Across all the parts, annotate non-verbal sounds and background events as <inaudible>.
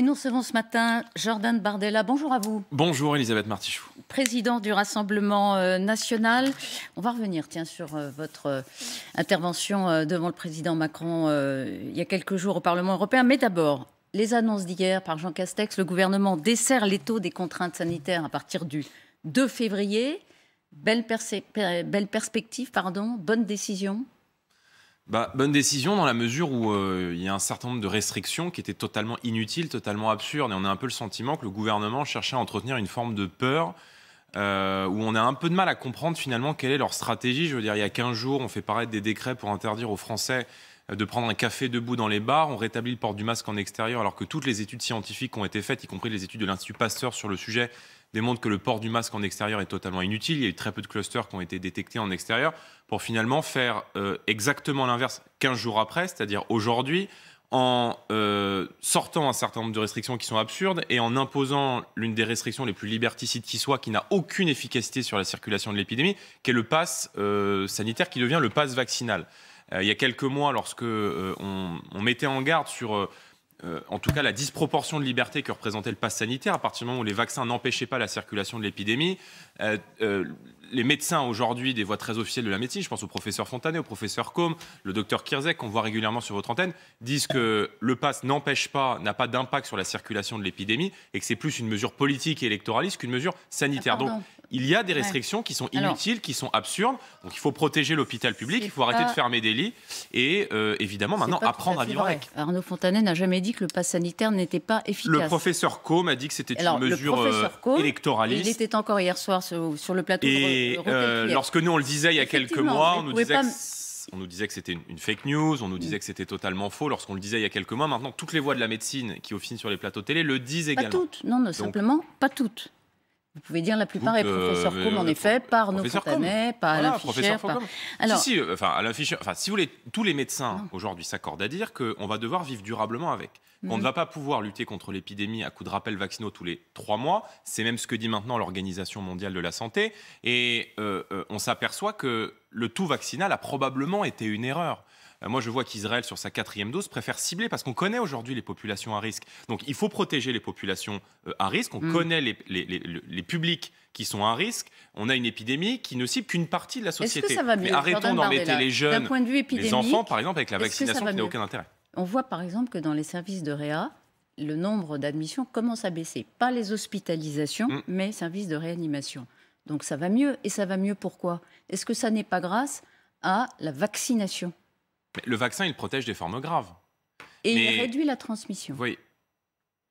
Et nous recevons ce matin Jordan Bardella. Bonjour à vous. Bonjour Elisabeth Martichoux. Président du Rassemblement euh, national. On va revenir tiens, sur euh, votre euh, intervention devant le président Macron il y a quelques jours au Parlement européen. Mais d'abord, les annonces d'hier par Jean Castex, le gouvernement dessert les taux des contraintes sanitaires à partir du 2 février. Belle, belle perspective, pardon, bonne décision bah, bonne décision dans la mesure où euh, il y a un certain nombre de restrictions qui étaient totalement inutiles, totalement absurdes. Et on a un peu le sentiment que le gouvernement cherchait à entretenir une forme de peur euh, où on a un peu de mal à comprendre finalement quelle est leur stratégie. Je veux dire, il y a 15 jours, on fait paraître des décrets pour interdire aux Français euh, de prendre un café debout dans les bars, on rétablit le port du masque en extérieur alors que toutes les études scientifiques qui ont été faites, y compris les études de l'Institut Pasteur sur le sujet, démontrent que le port du masque en extérieur est totalement inutile. Il y a eu très peu de clusters qui ont été détectés en extérieur pour finalement faire euh, exactement l'inverse 15 jours après, c'est-à-dire aujourd'hui, en euh, sortant un certain nombre de restrictions qui sont absurdes et en imposant l'une des restrictions les plus liberticides qui soit, qui n'a aucune efficacité sur la circulation de l'épidémie, qui est le pass euh, sanitaire qui devient le pass vaccinal. il y a quelques mois, lorsque on, mettait en garde sur euh, en tout cas la disproportion de liberté que représentait le pass sanitaire à partir du moment où les vaccins n'empêchaient pas la circulation de l'épidémie. Euh, euh, les médecins aujourd'hui des voix très officielles de la médecine, je pense au professeur Fontanet, au professeur Combe, le docteur Kirzek, qu'on voit régulièrement sur votre antenne, disent que le pass n'empêche pas, n'a pas d'impact sur la circulation de l'épidémie et que c'est plus une mesure politique et électoraliste qu'une mesure sanitaire. Ah, Donc il y a des restrictions qui sont inutiles, qui sont absurdes. Donc il faut protéger l'hôpital public, il faut arrêter de fermer des lits et euh, évidemment maintenant apprendre à vivre avec. Arnaud Fontanet n'a jamais dit que le pass sanitaire n'était pas efficace. Le professeur Combe a dit que c'était une mesure euh, électoraliste. Il était encore hier soir sur, le plateau et, de euh, lorsque nous on le disait il y a quelques mois, on nous disait on nous disait que c'était une, fake news, on nous disait que c'était totalement faux lorsqu'on le disait il y a quelques mois. Maintenant, toutes les voix de la médecine qui officient sur les plateaux télé le disent également. Pas toutes, non, non simplement pas toutes. Vous pouvez dire la plupart est professeur Com, en effet, par nos Fontanet, par Alain Fischer. Alors, si, si, euh, enfin, Alain Fischer, enfin, si vous voulez, tous les médecins aujourd'hui s'accordent à dire qu'on va devoir vivre durablement avec. On ne mhm. va pas pouvoir lutter contre l'épidémie à coup de rappels vaccinaux tous les trois mois. C'est même ce que dit maintenant l'Organisation mondiale de la santé. Et euh, euh, on s'aperçoit que le tout vaccinal a probablement été une erreur. Euh, moi, je vois qu'Israël, sur sa quatrième dose, préfère cibler parce qu'on connaît aujourd'hui les populations à risque. Donc, il faut protéger les populations euh, à risque. On mm. connaît les, les, publics qui sont à risque. On a une épidémie qui ne cible qu'une partie de la société. Que ça va mieux, Mais arrêtons d'embêter les jeunes, les enfants, par exemple, avec la vaccination qui n'a aucun intérêt. On voit par exemple que dans les services de réa, le nombre d'admissions commence à baisser. Pas les hospitalisations, mm. mais services de réanimation. Donc ça va mieux. Et ça va mieux pourquoi? Est-ce que ça n'est pas grâce à la vaccination? Le vaccin, il protège des formes graves. Et il réduit la transmission. Oui.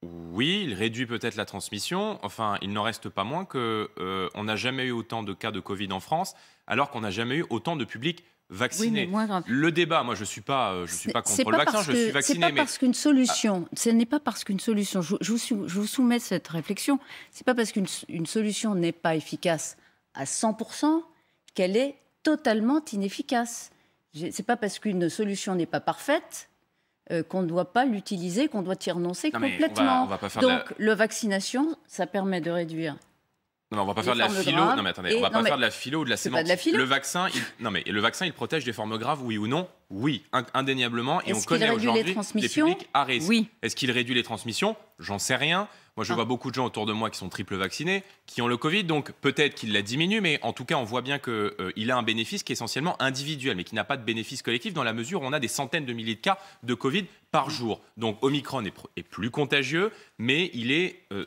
Oui, il réduit peut-être la transmission. Enfin, il n'en reste pas moins que euh, on n'a jamais eu autant de cas de Covid en France, alors qu'on n'a jamais eu autant de publics vaccinés. Le débat, moi, je suis pas, euh, je suis pas contre le vaccin, je suis vacciné. Pas parce qu'une solution, ce n'est pas parce qu'une solution. Je, je, vous soumets cette réflexion. C'est pas parce qu'une solution n'est pas efficace à 100 qu'elle est totalement inefficace. C'est pas parce qu'une solution n'est pas parfaite euh, qu'on ne doit pas l'utiliser, qu'on doit y renoncer complètement. Donc, la... vaccination, ça permet de réduire. Non, on va pas faire de la philo. Non, mais attendez, on va pas faire de la philo ou de la sémantique. Le vaccin, il... non mais le vaccin, il protège des formes graves, oui ou non? Oui, indéniablement. Et on connaît aujourd'hui les, les publics à risque. Oui. Est-ce qu'il réduit les transmissions? J'en sais rien. Moi, je ah. vois beaucoup de gens autour de moi qui sont triple vaccinés, qui ont le Covid, donc peut-être qu'il la diminue, mais en tout cas, on voit bien qu'il euh, a un bénéfice qui est essentiellement individuel, mais qui n'a pas de bénéfice collectif dans la mesure où on a des centaines de milliers de cas de Covid par jour. Donc Omicron est, plus contagieux, mais il est... Euh,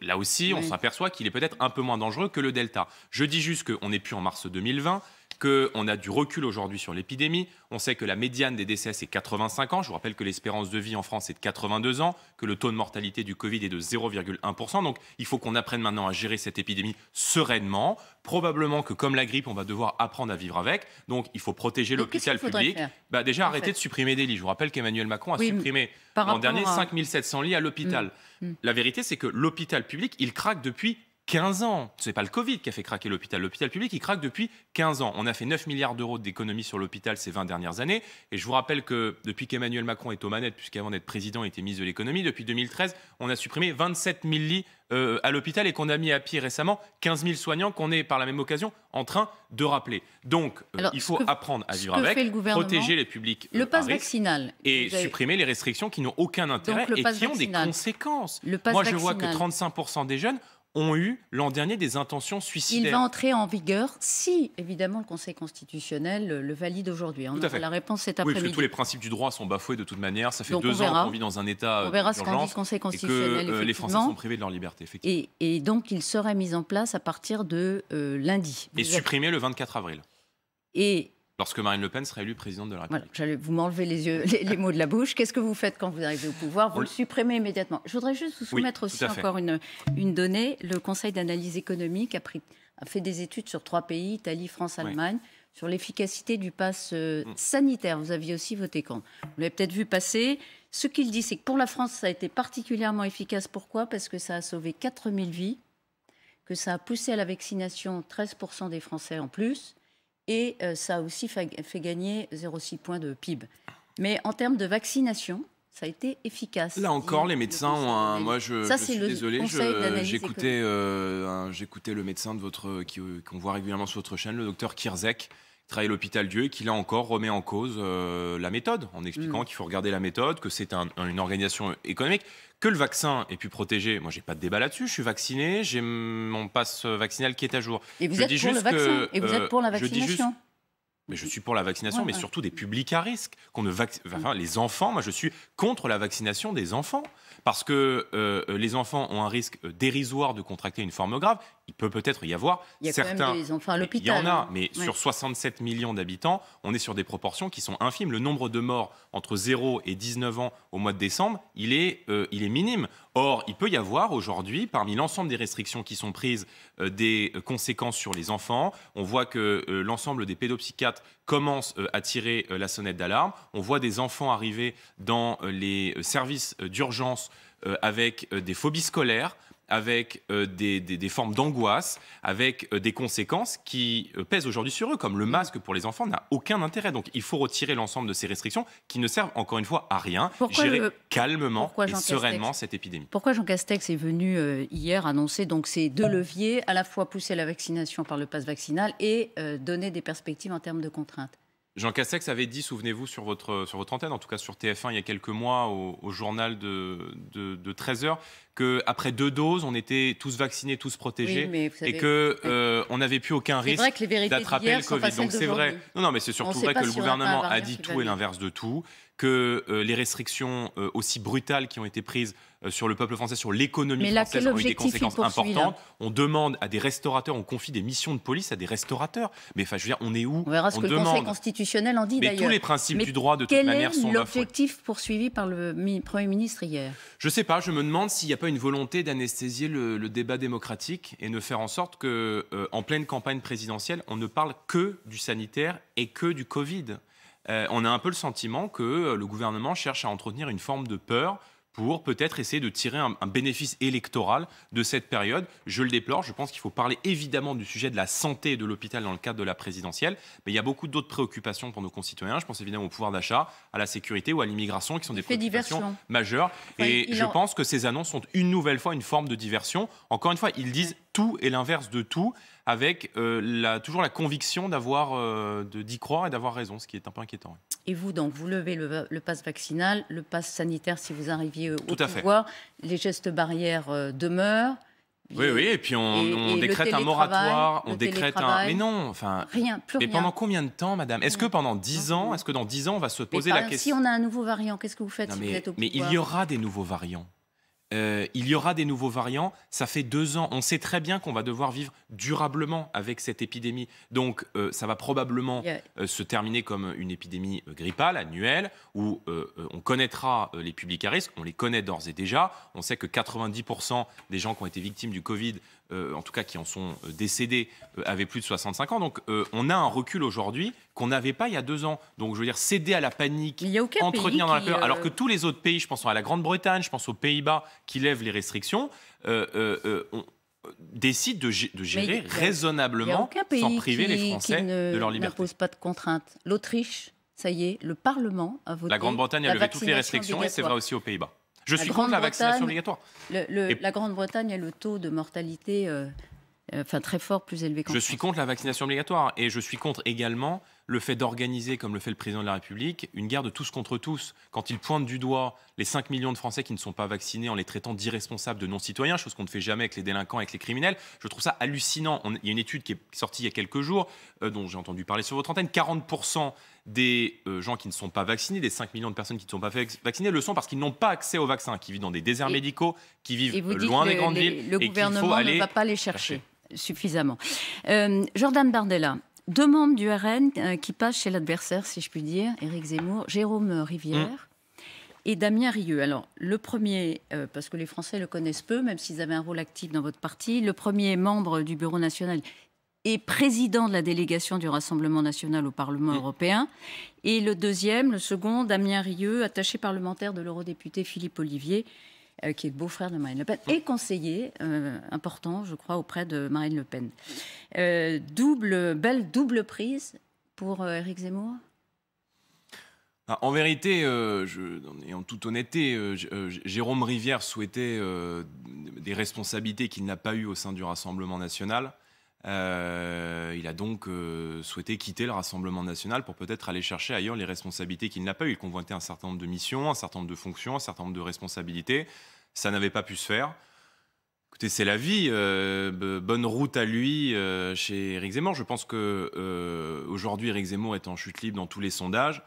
là aussi, on s'aperçoit qu'il est peut-être un peu moins dangereux que le Delta. Je dis juste qu'on n'est plus en mars 2020 qu'on a du recul aujourd'hui sur l'épidémie. On sait que la médiane des décès, c'est 85 ans. Je vous rappelle que l'espérance de vie en France est de 82 ans, que le taux de mortalité du Covid est de 0,1%. Donc il faut qu'on apprenne maintenant à gérer cette épidémie sereinement. Probablement que comme la grippe, on va devoir apprendre à vivre avec. Donc il faut protéger l'hôpital public. Bah, déjà, arrêter de supprimer des lits. Je vous rappelle qu'Emmanuel Macron a supprimé l'an dernier à... 5700 lits à l'hôpital. Mm. Mm. La vérité, c'est que l'hôpital public, il craque depuis 15 ans. Ce n'est pas le Covid qui a fait craquer l'hôpital. L'hôpital public, il craque depuis 15 ans. On a fait 9 milliards d'euros d'économies sur l'hôpital ces 20 dernières années. Et je vous rappelle que depuis qu'Emmanuel Macron est aux manettes, puisqu'avant d'être président, il était ministre de l'économie, depuis 2013, on a supprimé 27 000 lits euh, à l'hôpital et qu'on a mis à pied récemment 15 000 soignants qu'on est par la même occasion en train de rappeler. Donc, euh, il faut apprendre à vivre avec, protéger les publics le pass vaccinal et supprimer les restrictions qui n'ont aucun intérêt et qui ont des conséquences. Moi, je vois que 35% des jeunes ont eu l'an dernier des intentions suicidaires. Il va entrer en vigueur si, évidemment, le Conseil constitutionnel le valide aujourd'hui. On aura la réponse cet après-midi. Oui, parce que tous les principes du droit sont bafoués de toute manière. Ça fait deux ans qu'on vit dans un état on verra ce qu'en dit le Conseil constitutionnel, et que euh, les Français sont privés de leur liberté, effectivement. Et, donc, il serait mis en place à partir de euh, lundi. et supprimé le 24 avril. Et lorsque Marine Le Pen sera élue présidente de la République. Voilà, vous m'enlevez les, yeux, <laughs> les, mots de la bouche. Qu'est-ce que vous faites quand vous arrivez au pouvoir? Vous le supprimez immédiatement. Je voudrais juste vous soumettre aussi encore une, une donnée. Le Conseil d'analyse économique a, pris, a fait des études sur trois pays, Italie, France, Allemagne, sur l'efficacité du pass euh, mm. sanitaire. Vous aviez aussi voté contre. Vous l'avez peut-être vu passer. Ce qu'il dit, c'est que pour la France, ça a été particulièrement efficace. Pourquoi? Parce que ça a sauvé 4000 vies, que ça a poussé à la vaccination 13% des Français en plus, et euh, ça a aussi fait, gagner 0,6 points de PIB. Mais en termes de vaccination, ça a été efficace. Là encore, les médecins ont un. Moi, je, ça, suis désolé. J'écoutais euh, j'écoutais le médecin de votre qu'on voit régulièrement sur votre chaîne, le docteur Kirzek, travaille à l'hôpital Dieu et qui là encore remet en cause euh, la méthode en expliquant mm. qu'il faut regarder la méthode, que c'est une organisation économique, que le vaccin est pu protéger. Moi, j'ai pas de débat là-dessus. Je suis vacciné, j'ai mon passe vaccinal qui est à jour. Et vous êtes pour le vaccin Et vous êtes pour la vaccination mais je suis pour la vaccination, mais surtout des publics à risque. Qu'on ne enfin, les enfants, moi je suis contre la vaccination des enfants. Parce que euh, les enfants ont un risque dérisoire de contracter une forme grave. Il peut peut-être y avoir il y a certains. Quand même des enfants à l'hôpital. Il y en a, mais sur 67 millions d'habitants, on est sur des proportions qui sont infimes. Le nombre de morts entre 0 et 19 ans au mois de décembre, il est, euh, il est minime. Or, il peut y avoir aujourd'hui, parmi l'ensemble des restrictions qui sont prises, euh, des conséquences sur les enfants. On voit que l'ensemble des pédopsychiatres commencent à tirer la sonnette d'alarme. On voit des enfants arriver dans les services d'urgence euh, avec euh, des phobies scolaires, avec euh, des, formes d'angoisse, avec des conséquences qui pèsent aujourd'hui sur eux, comme le masque pour les enfants n'a aucun intérêt. Donc il faut retirer l'ensemble de ces restrictions qui ne servent encore une fois à rien, pourquoi gérer calmement et sereinement cette épidémie. Pourquoi Jean Castex est venu hier annoncer donc ces deux leviers, à la fois pousser la vaccination par le pass vaccinal et donner des perspectives en termes de contraintes? Jean Castex avait dit, souvenez-vous, sur votre, sur votre antenne, en tout cas sur TF1 il y a quelques mois, au, journal de, de, 13 heures, qu'après deux doses, on était tous vaccinés, tous protégés, et qu'on euh, n'avait plus aucun risque d'attraper le Covid. Donc c'est vrai. Non, non, mais c'est surtout vrai que le gouvernement a dit tout et l'inverse de tout, que euh, les restrictions euh, aussi brutales qui ont été prises euh, sur le peuple français, sur l'économie française, ont eu des conséquences importantes. On demande à des restaurateurs, on confie des missions de police à des restaurateurs. Mais enfin, je veux dire, on est où On verra ce que le Conseil constitutionnel en dit d'ailleurs. Mais tous les principes du droit, de toute manière, sont Quel est l'objectif poursuivi par le Premier ministre hier? Je ne sais pas. Je me demande s'il n'y a pas une volonté d'anesthésier le, débat démocratique et de faire en sorte que, en pleine campagne présidentielle, on ne parle que du sanitaire et que du Covid. Euh, on a un peu le sentiment que euh, le gouvernement cherche à entretenir une forme de peur pour peut-être essayer de tirer un, bénéfice électoral de cette période. Je le déplore, je pense qu'il faut parler évidemment du sujet de la santé et de l'hôpital dans le cadre de la présidentielle, mais il y a beaucoup d'autres préoccupations pour nos concitoyens. Je pense évidemment au pouvoir d'achat, à la sécurité ou à l'immigration, qui sont des préoccupations majeures. et je pense que ces annonces sont une nouvelle fois une forme de diversion. Encore une fois, ils disent tout et l'inverse de tout avec euh, toujours la conviction d'avoir, euh, d'y croire et d'avoir raison, ce qui est un peu inquiétant. Et vous, donc, vous levez le, le pass vaccinal, le pass sanitaire si vous arriviez au Tout pouvoir, les gestes barrières euh, demeurent. Oui, oui, et puis on, décrète un moratoire, on décrète un. Mais non, enfin. Rien, plus mais pendant combien de temps, madame? Est-ce que pendant 10 ans, est-ce que dans 10 ans, on va se poser la question Si on a un nouveau variant, qu'est-ce que vous faites si mais, vous êtes au Mais il y aura des nouveaux variants. Euh, il y aura des nouveaux variants. Ça fait deux ans. On sait très bien qu'on va devoir vivre durablement avec cette épidémie. Donc, euh, ça va probablement euh, se terminer comme une épidémie grippale annuelle où on connaîtra les publics à risque. On les connaît d'ores et déjà. On sait que 90% des gens qui ont été victimes du Covid euh, en tout cas qui en sont euh, décédés, euh, avaient plus de 65 ans. Donc on a un recul aujourd'hui qu'on n'avait pas il y a deux ans. Donc je veux dire, céder à la panique, entretenir dans la peur, alors que tous les autres pays, je pense à la Grande-Bretagne, je pense aux Pays-Bas, qui lèvent les restrictions, décide de, gérer raisonnablement sans priver les Français de leur liberté. n'impose pas de contraintes. L'Autriche, ça y est, le Parlement a voté. La Grande-Bretagne a levé toutes les restrictions et c'est vrai aussi aux Pays-Bas. Je suis contre la vaccination obligatoire. La Grande-Bretagne a le taux de mortalité euh, euh, enfin, très fort, plus élevé qu'en Je suis contre la vaccination obligatoire et je suis contre également le fait d'organiser, comme le fait le président de la République, une guerre de tous contre tous. Quand il pointe du doigt les 5 millions de Français qui ne sont pas vaccinés en les traitant d'irresponsables, de non-citoyens, chose qu'on ne fait jamais avec les délinquants, avec les criminels, je trouve ça hallucinant. il y a une étude qui est sortie il y a quelques jours, euh, dont j'ai entendu parler sur votre antenne, 40% des euh, gens qui ne sont pas vaccinés, des 5 millions de personnes qui ne sont pas vaccinées, le sont parce qu'ils n'ont pas accès au vaccin, qui vivent dans des déserts médicaux, qui vivent loin des grandes villes. Le gouvernement ne va pas les chercher suffisamment. Euh, Jordan Bardella, deux membres du RN euh, qui passent chez l'adversaire, si je puis dire, Éric Zemmour, Jérôme Rivière. Mmh. Et Damien Rieu. Alors, le premier, euh, parce que les Français le connaissent peu, même s'ils avaient un rôle actif dans votre parti, le premier membre du Bureau national et président de la délégation du Rassemblement national au Parlement mmh. européen. Et le deuxième, le second, Damien Rieu, attaché parlementaire de l'eurodéputé Philippe Olivier, euh, qui est beau-frère de Marine Le Pen, et conseiller euh, important, je crois, auprès de Marine Le Pen. Euh, double, belle double prise pour Éric Zemmour? Ah, en vérité, et en toute honnêteté, Jérôme Rivière souhaitait des responsabilités qu'il n'a pas eues au sein du Rassemblement national. Euh, il a donc euh, souhaité quitter le Rassemblement national pour peut-être aller chercher ailleurs les responsabilités qu'il n'a pas eues. Il convoitait un certain nombre de missions, un certain nombre de fonctions, un certain nombre de responsabilités. Ça n'avait pas pu se faire. Écoutez, c'est la vie. Euh, bonne route à lui chez Éric Zemmour. Je pense que aujourd'hui, Éric Zemmour est en chute libre dans tous les sondages.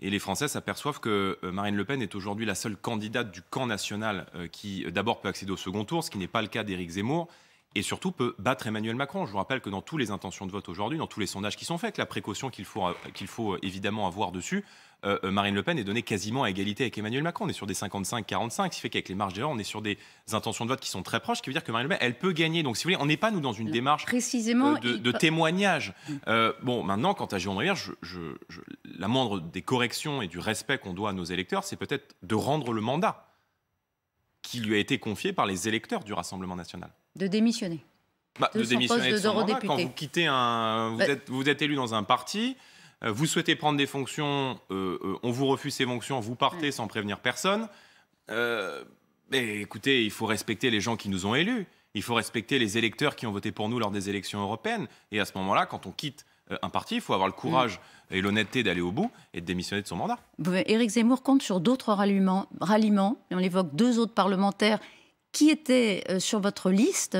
Et les Français s'aperçoivent que Marine Le Pen est aujourd'hui la seule candidate du camp national qui, d'abord, peut accéder au second tour, ce qui n'est pas le cas d'Éric Zemmour et surtout peut battre Emmanuel Macron. Je vous rappelle que dans tous les intentions de vote aujourd'hui, dans tous les sondages qui sont faits, la précaution qu'il faut, qu'il faut euh, évidemment avoir dessus, euh, euh, Marine Le Pen est donnée quasiment à égalité avec Emmanuel Macron. On est sur des 55-45, ce qui fait qu'avec les marges d'erreur, on est sur des intentions de vote qui sont très proches, ce qui veut dire que Marine Le Pen, elle peut gagner. Donc, si vous voulez, on n'est pas, nous, dans une démarche Précisément, de, témoignage. Mm. bon, maintenant, quant à Jérôme Rivière, la moindre des corrections et du respect qu'on doit à nos électeurs, c'est peut-être de rendre le mandat qui lui a été confié par les électeurs du Rassemblement national. De démissionner. Bah, de, démissionner de, Quand vous quittez un, vous, bah êtes, vous êtes élu dans un parti, euh, vous souhaitez prendre des fonctions, euh, euh, on vous refuse ces fonctions, vous partez sans prévenir personne. mais écoutez, il faut respecter les gens qui nous ont élus. Il faut respecter les électeurs qui ont voté pour nous lors des élections européennes. Et à ce moment-là, quand on quitte un parti, il faut avoir le courage mm. et l'honnêteté d'aller au bout et de démissionner de son mandat. Éric Zemmour compte sur d'autres ralliements, ralliements. On évoque deux autres parlementaires qui étaient sur votre liste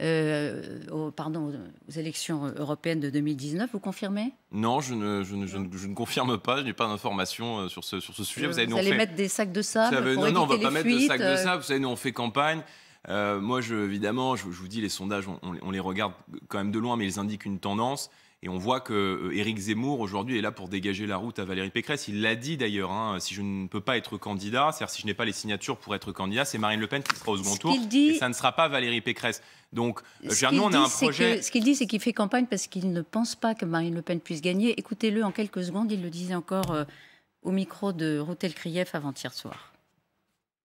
euh, aux, pardon, aux élections européennes de 2019. Vous confirmez? Non, je ne, je, ne, je, ne, confirme pas. Je n'ai pas d'informations euh, sur ce, sur ce sujet. vous, vous allez mettre des sacs de sable pour Non, non, on ne va pas mettre de sacs de sable. Vous savez, nous, on fait campagne. Euh, moi, je, évidemment, je, vous dis, les sondages, on, on, les regarde quand même de loin, mais ils indiquent une tendance. Et on voit que euh, Éric Zemmour aujourd'hui est là pour dégager la route à Valérie Pécresse. Il l'a dit d'ailleurs. Hein, si je ne peux pas être candidat, c'est-à-dire si je n'ai pas les signatures pour être candidat, c'est Marine Le Pen qui sera au second tour. Et ça ne sera pas Valérie Pécresse. Donc, ce nous, on a un projet. ce qu'il dit, c'est qu'il fait campagne parce qu'il ne pense pas que Marine Le Pen puisse gagner. Écoutez-le en quelques secondes. Il le disait encore euh, au micro de Rotel Krief avant-hier soir.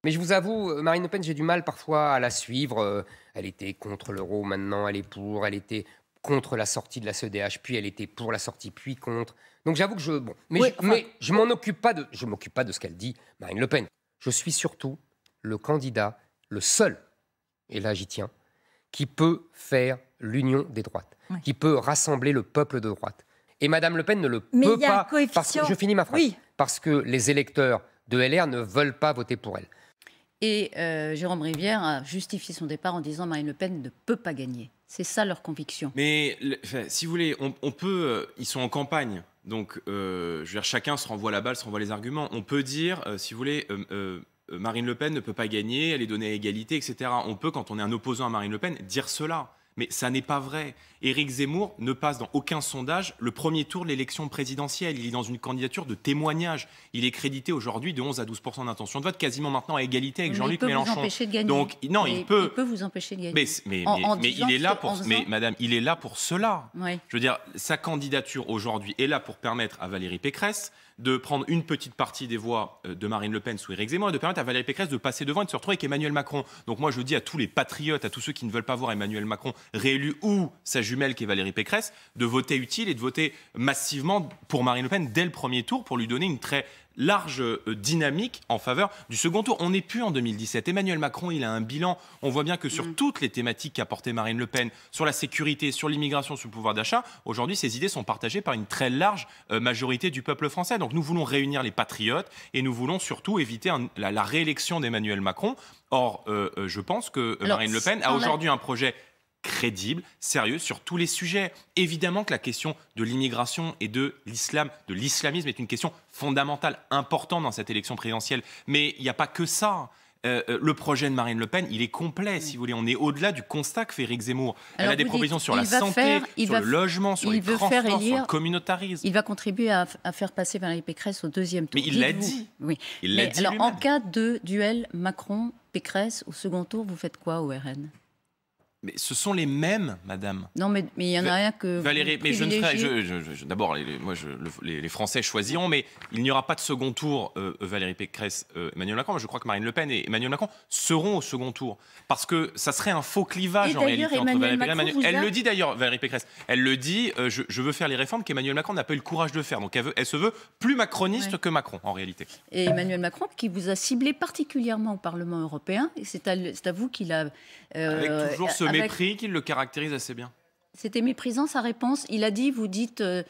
Mais je vous avoue, euh, Marine Le Pen, j'ai du mal parfois à la suivre. Elle était contre l'euro, maintenant elle est pour. Elle était contre la sortie de la CEDH, puis elle était pour la sortie, puis contre. Donc j'avoue que je. Bon, mais, je, mais je m'en occupe pas de. Je m'occupe pas de ce qu'elle dit, Marine Le Pen. Je suis surtout le candidat, le seul, et là j'y tiens, qui peut faire l'union des droites, qui peut rassembler le peuple de droite. Et Madame Le Pen ne le peut pas. Parce que, je finis ma phrase. Parce que les électeurs de LR ne veulent pas voter pour elle. Et euh, Jérôme Rivière a justifié son départ en disant Marine Le Pen ne peut pas gagner. C'est ça leur conviction. Mais si vous voulez, on, peut. Euh, ils sont en campagne. Donc, euh, je veux dire, chacun se renvoie la balle, se renvoie les arguments. On peut dire, si vous voulez, Marine Le Pen ne peut pas gagner, elle est donnée à égalité, etc. On peut, quand on est un opposant à Marine Le Pen, dire cela. Mais ça n'est pas vrai. Éric Zemmour ne passe dans aucun sondage le premier tour de l'élection présidentielle. Il est dans une candidature de témoignage. Il est crédité aujourd'hui de 11 à 12% d'intention de vote, quasiment maintenant à égalité avec Jean-Luc Mélenchon. Vous empêcher de gagner. Donc non, il, peut. Il peut vous empêcher de gagner. Mais, mais, mais, il est là pour. Mais Madame, il est là pour cela. Je veux dire, sa candidature aujourd'hui est là pour permettre à Valérie Pécresse de prendre une petite partie des voix euh, de Marine Le Pen sous Éric Zemmour et de permettre à Valérie Pécresse de passer devant et de se retrouver avec Emmanuel Macron. Donc moi je dis à tous les patriotes, à tous ceux qui ne veulent pas voir Emmanuel Macron réélu ou sa jumelle qui est Valérie Pécresse, de voter utile et de voter massivement pour Marine Le Pen dès le premier tour pour lui donner une très large euh, dynamique en faveur du second tour. On n'est plus en 2017. Emmanuel Macron, il a un bilan. On voit bien que sur mm. toutes les thématiques qu'a porté Marine Le Pen, sur la sécurité, sur l'immigration, sur le pouvoir d'achat, aujourd'hui, ces idées sont partagées par une très large euh, majorité du peuple français. Donc nous voulons réunir les patriotes et nous voulons surtout éviter la, réélection d'Emmanuel Macron. Or, euh, je pense que Marine Le Pen a aujourd'hui un projet crédible, sérieux sur tous les sujets. Évidemment que la question de l'immigration et de l'islam, de l'islamisme est une question fondamentale, importante dans cette élection présidentielle. Mais il n'y a pas que ça. Euh, euh, le projet de Marine Le Pen, il est complet, si vous voulez. On est au-delà du constat que fait Éric Zemmour. Elle a des propositions sur la santé, sur le logement, sur les transports, sur le communautarisme. Il va contribuer à, faire passer Valérie Pécresse au deuxième tour. Mais il l'a dit. Oui. Il l'a dit alors, en cas de duel Macron-Pécresse au second tour, vous faites quoi au RN mais ce sont les mêmes, madame. Non, mais il y en a rien que. Valérie, mais je ne ferai. D'abord, les, moi, les, Français choisiront, mais il n'y aura pas de second tour, euh, Valérie Pécresse, euh, Emmanuel Macron. je crois que Marine Le Pen et Emmanuel Macron seront au second tour. Parce que ça serait un faux clivage en réalité entre Valérie Pécresse et Emmanuel. Elle le dit d'ailleurs, Valérie Pécresse. Elle le dit euh, je, veux faire les réformes qu'Emmanuel Macron n'a pas eu le courage de faire. Donc elle, veut, elle se veut plus macroniste que Macron, en réalité. Et Emmanuel Macron, qui vous a ciblé particulièrement au Parlement européen, et c'est à, à, vous qu'il a. avec toujours ce mépris qu'il le caractérise assez bien. C'était méprisant sa réponse. Il a dit, vous dites euh,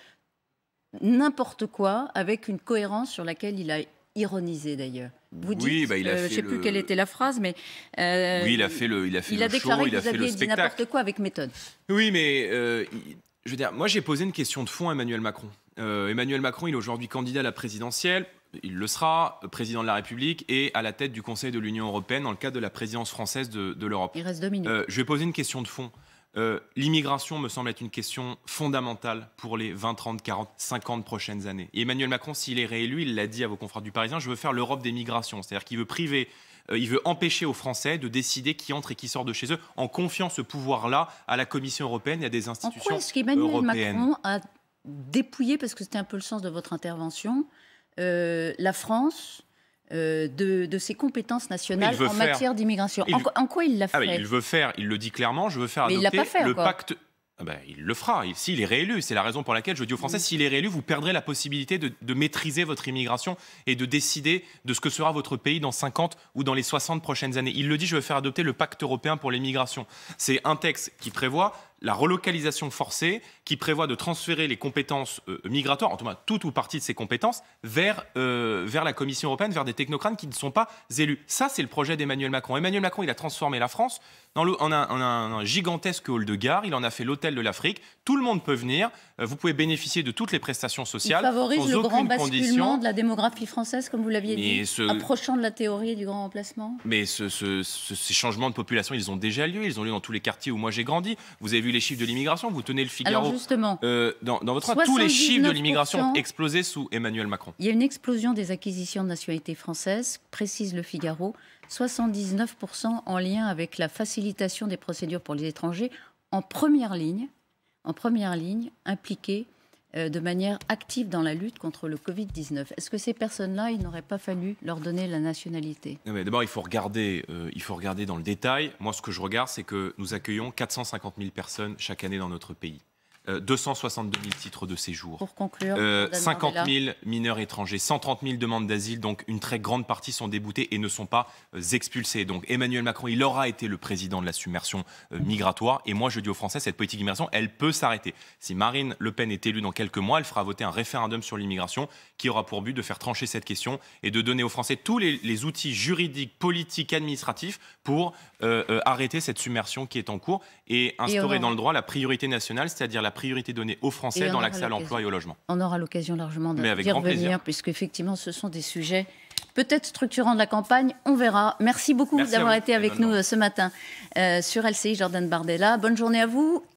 n'importe quoi avec une cohérence sur laquelle il a ironisé d'ailleurs. Vous dites, bah, il a euh, je ne sais plus quelle était la phrase, mais euh, oui, il a fait le, il a fait il a déclaré que vous aviez dit n'importe quoi avec méthode. Oui, mais je veux dire, moi j'ai posé une question de fond à Emmanuel Macron. Emmanuel Macron, il est aujourd'hui candidat à la présidentielle. Il le sera, président de la République et à la tête du Conseil de l'Union européenne dans le cadre de la présidence française de, l'Europe. Il reste deux minutes. Euh, je vais poser une question de fond. Euh, l'immigration me semble être une question fondamentale pour les 20, 30, 40, 50 prochaines années. Et Emmanuel Macron, s'il est réélu, il l'a dit à vos confrères du Parisien, je veux faire l'Europe des migrations. C'est-à-dire qu'il veut priver, euh, il veut empêcher aux Français de décider qui entre et qui sort de chez eux en confiant ce pouvoir-là à la Commission européenne et à des institutions en quoi est-ce qu'Emmanuel Macron a dépouillé, parce que c'était un peu le sens de votre intervention, euh, la France euh, de, ses compétences nationales en matière d'immigration. En, quoi il l'a ah fait Il veut faire, il le dit clairement, je veux faire adopter le pacte. Ah ben, il le fera, s'il est réélu. C'est la raison pour laquelle je dis aux Français, s'il est réélu, vous perdrez la possibilité de, de, maîtriser votre immigration et de décider de ce que sera votre pays dans 50 ou dans les 60 prochaines années. Il le dit, je veux faire adopter le pacte européen pour l'immigration. C'est un texte qui prévoit la relocalisation forcée qui prévoit de transférer les compétences euh, migratoires, en tout cas toute ou partie de ces compétences, vers, euh, vers la Commission européenne, vers des technocrates qui ne sont pas élus. Ça, c'est le projet d'Emmanuel Macron. Emmanuel Macron, il a transformé la France en, un, gigantesque hall de gare. Il en a fait l'hôtel de l'Afrique. Tout le monde peut venir. Euh, vous pouvez bénéficier de toutes les prestations sociales. Il favorise le grand basculement de la démographie française, comme vous l'aviez dit, approchant de la théorie du grand remplacement. Mais ce, ces changements de population, ils ont déjà lieu. Ils ont lieu dans tous les quartiers où moi j'ai grandi. Vous avez vu les chiffres de l'immigration, vous tenez le Figaro. Alors justement, euh, dans, votre tous les chiffres de l'immigration ont explosé sous Emmanuel Macron. Il y a une explosion des acquisitions de nationalité française, précise le Figaro, 79% en lien avec la facilitation des procédures pour les étrangers en première ligne, en première ligne, impliqués euh, de manière active dans la lutte contre le Covid-19. Est-ce que ces personnes-là, il n'aurait pas fallu leur donner la nationalité? D'abord, il, faut euh, il faut regarder dans le détail. Moi, ce que je regarde, c'est que nous accueillons 450 000 personnes chaque année dans notre pays. 262 euh, 000 titres de séjour. Pour conclure, 50 euh, 000 mineurs étrangers, 130 000 demandes d'asile, donc une très grande partie sont déboutés et ne sont pas euh, expulsés. Donc Emmanuel Macron, il aura été le président de la submersion migratoire. Et moi, je dis aux Français, cette politique d'immigration, elle peut s'arrêter. Si Marine Le Pen est élue dans quelques mois, elle fera voter un référendum sur l'immigration qui aura pour but de faire trancher cette question et de donner aux Français tous les, outils juridiques, politiques, administratifs pour arrêter cette submersion qui est en cours et instaurer dans le droit la priorité nationale, c'est-à-dire la priorité donnée aux Français dans l'accès à l'emploi et au logement. On aura l'occasion largement d'y revenir, puisque effectivement, ce sont des sujets peut-être structurants de la campagne. On verra. Merci beaucoup d'avoir été avec nous euh, ce matin euh, sur LCI Jordan Bardella. Bonne journée à vous.